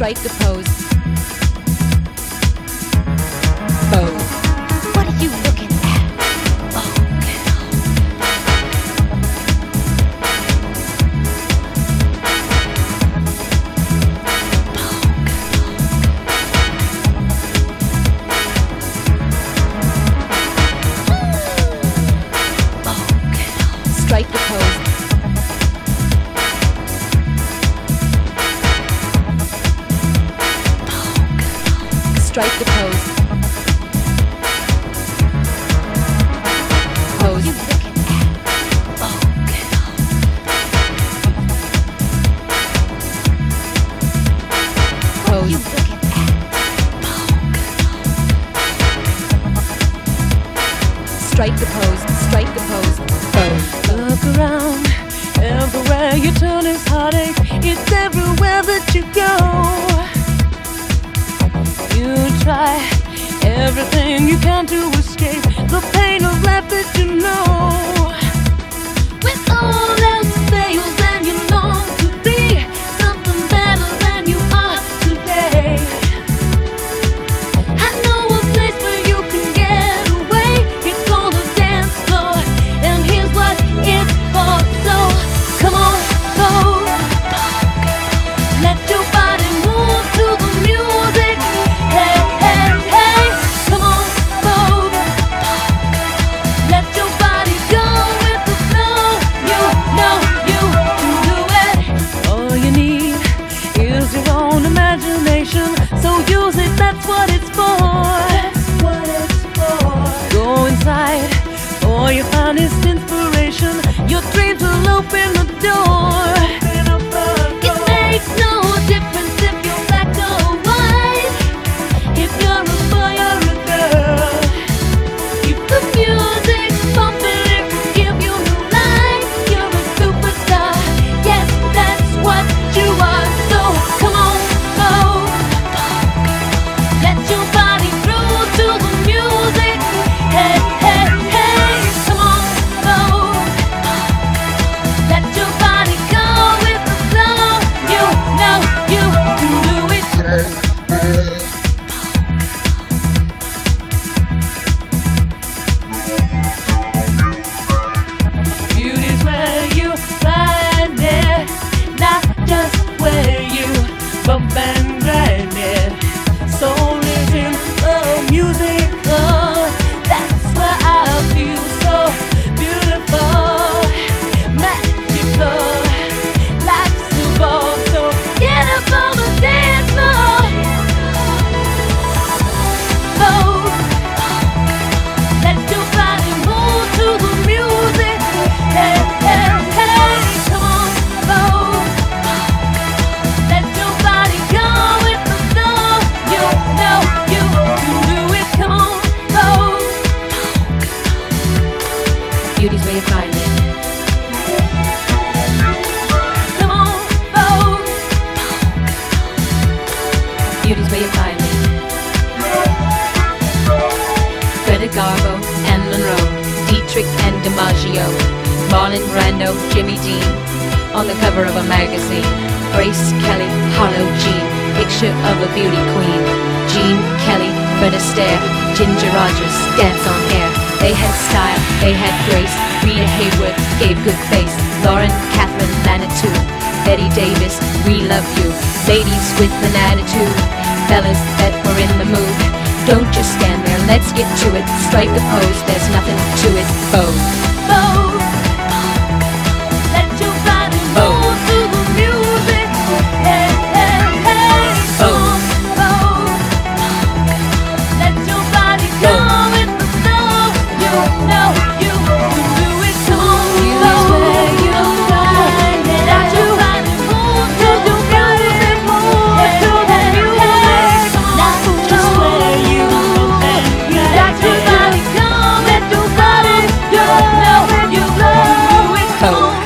Strike the pose. Strike the pose. Strike the pose. Pose. Look around, everywhere you turn is heartache. It's everywhere that you go. You try everything you can to escape the pain of life that you know. Imagination. So use it, that's what it's for. What it's for. Go inside for your finest inspiration. Your dreams will open the door. It makes no difference if you're black or white. If you're a boy or a girl. Keep the music Beauty's where you find it. Come on, oh. go. Beauty's where you find it. Greta Garbo and Monroe, Dietrich and DiMaggio, Marlon Brando, Jimmy Dean, on the cover of a magazine. Grace Kelly, Hollow Jean, picture of a beauty queen. Jean Kelly, Fred Astaire, Ginger Rogers, dance on air. They had style, they had grace. Rita Hayworth gave good face. Lauren Catherine Manitou, Betty Davis, we love you. Ladies with an attitude, fellas that were in the mood. Don't just stand there, let's get to it. Strike a pose, there's nothing to it. Pose. 看 过